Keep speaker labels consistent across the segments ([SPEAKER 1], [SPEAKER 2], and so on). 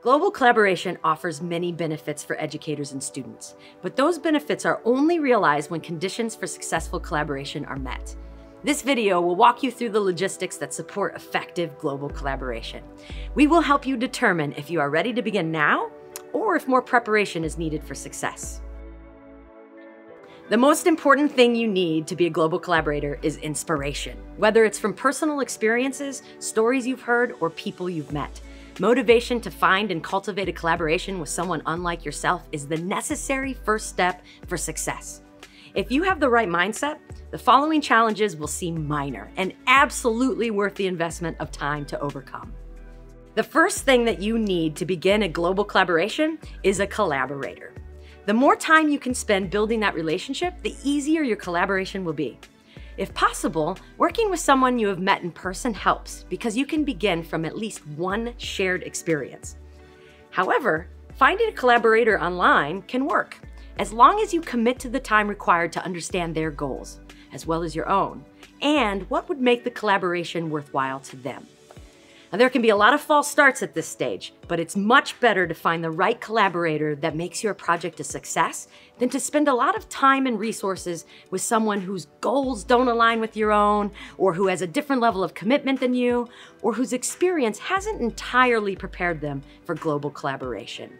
[SPEAKER 1] Global collaboration offers many benefits for educators and students, but those benefits are only realized when conditions for successful collaboration are met. This video will walk you through the logistics that support effective global collaboration. We will help you determine if you are ready to begin now or if more preparation is needed for success. The most important thing you need to be a global collaborator is inspiration, whether it's from personal experiences, stories you've heard, or people you've met. Motivation to find and cultivate a collaboration with someone unlike yourself is the necessary first step for success. If you have the right mindset, the following challenges will seem minor and absolutely worth the investment of time to overcome. The first thing that you need to begin a global collaboration is a collaborator. The more time you can spend building that relationship, the easier your collaboration will be. If possible, working with someone you have met in person helps because you can begin from at least one shared experience. However, finding a collaborator online can work as long as you commit to the time required to understand their goals, as well as your own, and what would make the collaboration worthwhile to them. Now, there can be a lot of false starts at this stage, but it's much better to find the right collaborator that makes your project a success than to spend a lot of time and resources with someone whose goals don't align with your own, or who has a different level of commitment than you, or whose experience hasn't entirely prepared them for global collaboration.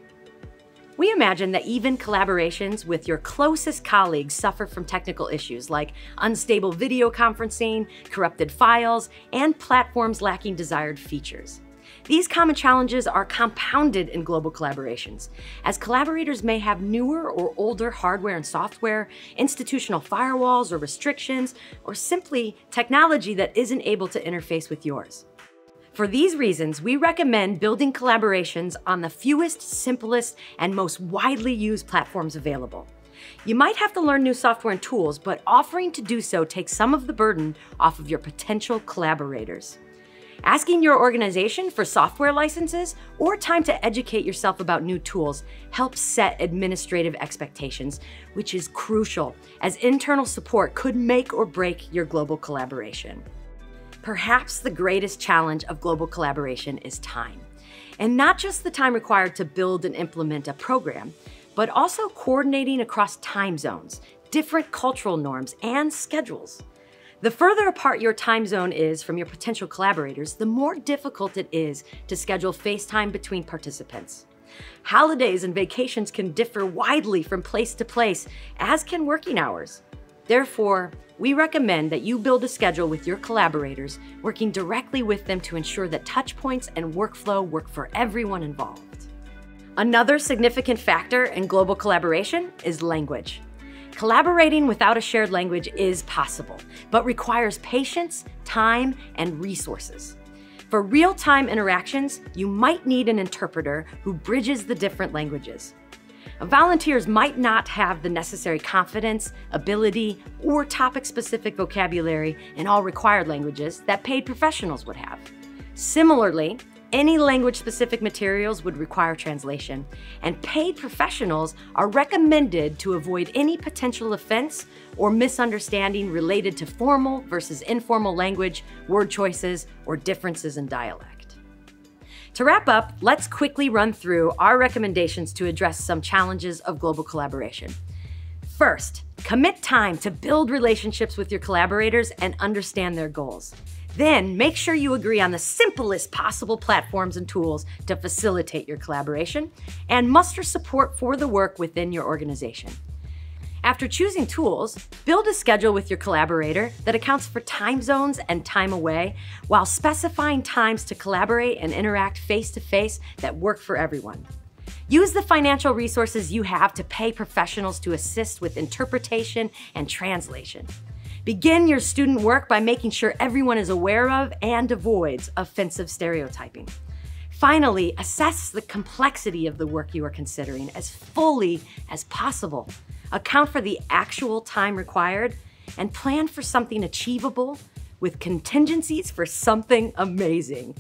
[SPEAKER 1] We imagine that even collaborations with your closest colleagues suffer from technical issues like unstable video conferencing, corrupted files, and platforms lacking desired features. These common challenges are compounded in global collaborations, as collaborators may have newer or older hardware and software, institutional firewalls or restrictions, or simply technology that isn't able to interface with yours. For these reasons, we recommend building collaborations on the fewest, simplest, and most widely used platforms available. You might have to learn new software and tools, but offering to do so takes some of the burden off of your potential collaborators. Asking your organization for software licenses or time to educate yourself about new tools helps set administrative expectations, which is crucial as internal support could make or break your global collaboration. Perhaps the greatest challenge of global collaboration is time. And not just the time required to build and implement a program, but also coordinating across time zones, different cultural norms, and schedules. The further apart your time zone is from your potential collaborators, the more difficult it is to schedule FaceTime between participants. Holidays and vacations can differ widely from place to place, as can working hours. Therefore, we recommend that you build a schedule with your collaborators, working directly with them to ensure that touchpoints and workflow work for everyone involved. Another significant factor in global collaboration is language. Collaborating without a shared language is possible, but requires patience, time, and resources. For real time interactions, you might need an interpreter who bridges the different languages. Volunteers might not have the necessary confidence, ability, or topic specific vocabulary in all required languages that paid professionals would have. Similarly, any language specific materials would require translation, and paid professionals are recommended to avoid any potential offense or misunderstanding related to formal versus informal language, word choices, or differences in dialect. To wrap up, let's quickly run through our recommendations to address some challenges of global collaboration. First, commit time to build relationships with your collaborators and understand their goals. Then, make sure you agree on the simplest possible platforms and tools to facilitate your collaboration and muster support for the work within your organization. After choosing tools, build a schedule with your collaborator that accounts for time zones and time away while specifying times to collaborate and interact face to face that work for everyone. Use the financial resources you have to pay professionals to assist with interpretation and translation. Begin your student work by making sure everyone is aware of and avoids offensive stereotyping. Finally, assess the complexity of the work you are considering as fully as possible account for the actual time required, and plan for something achievable with contingencies for something amazing.